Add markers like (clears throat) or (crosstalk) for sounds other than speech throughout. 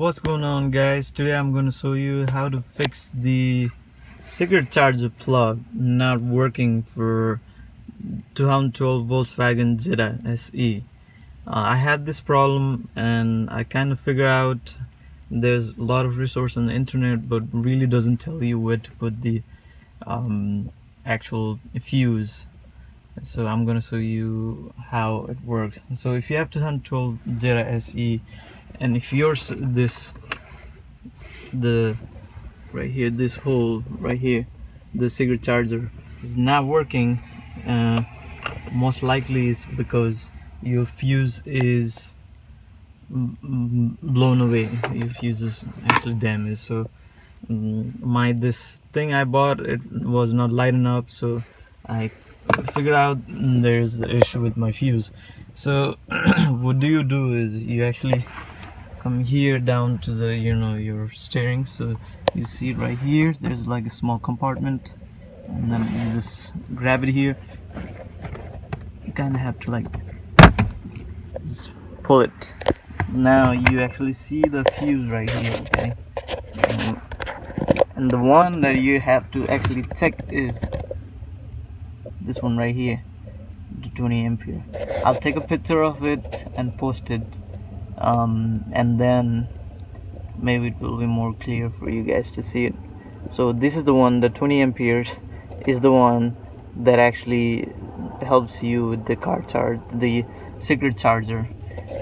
what's going on guys? Today I'm going to show you how to fix the cigarette charger plug not working for 2012 Volkswagen Jetta SE uh, I had this problem and I kind of figure out there's a lot of resource on the internet but really doesn't tell you where to put the um, actual fuse. So I'm gonna show you how it works. So if you have 2012 Jetta SE and if yours this the right here this hole right here the cigarette charger is not working uh, most likely is because your fuse is blown away. Your fuse is actually damaged. So um, my this thing I bought it was not lighting up so I figured out there's an issue with my fuse. So (clears throat) what do you do is you actually come here down to the you know your steering. So you see right here there's like a small compartment. And then you just grab it here. You kind of have to like just pull it. Now you actually see the fuse right here okay? And, the one that you have to actually check is this one right here the 20 ampere. I'll take a picture of it and post it um, and then maybe it will be more clear for you guys to see it. So this is the one the 20 amperes is the one that actually helps you with the car charge the cigarette charger.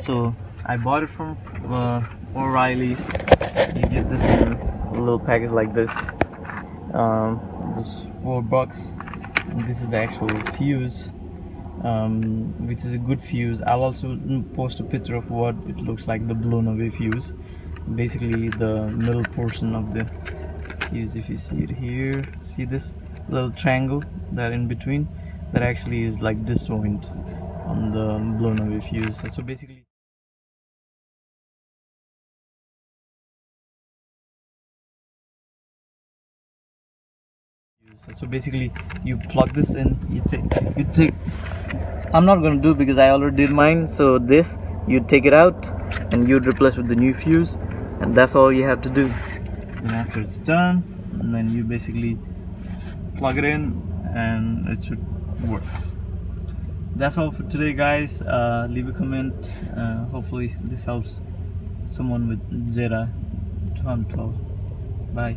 So I bought it from uh, O'Reilly's you get this in a little package like this. Um, just four bucks. This is the actual fuse um, which is a good fuse. I'll also post a picture of what it looks like the blown away fuse. Basically the middle portion of the fuse if you see it here. See this little triangle that in between? That actually is like disjoint on the blown away fuse. So basically so basically you plug this in you take you take i'm not going to do because i already did mine. So this you take it out and you replace with the new fuse and that's all you have to do. And after it's done and then you basically plug it in and it should work. That's all for today guys. Uh, leave a comment. Uh, hopefully this helps someone with Jetta 2012 bye